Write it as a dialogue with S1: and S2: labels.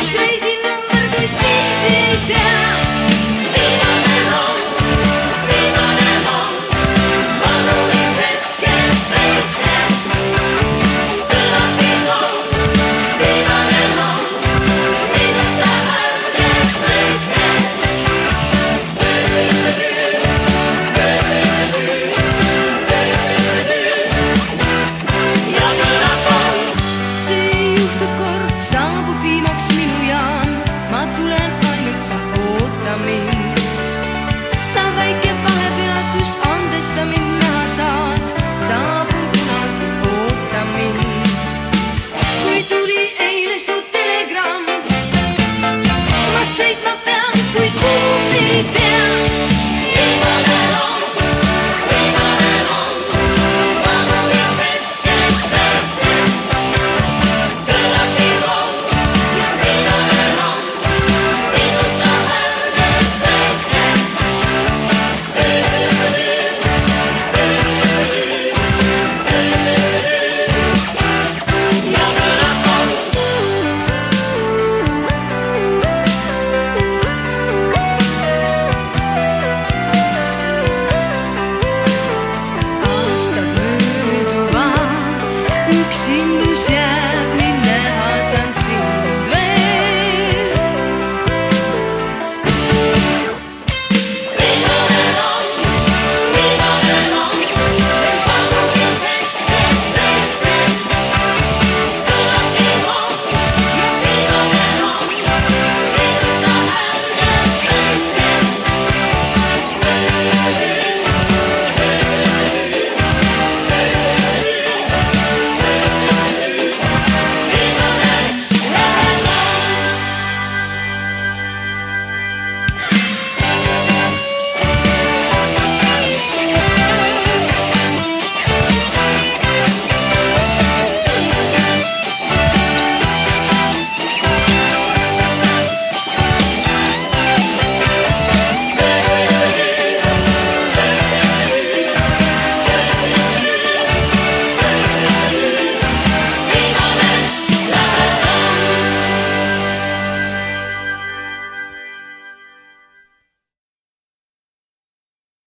S1: She su Telegram.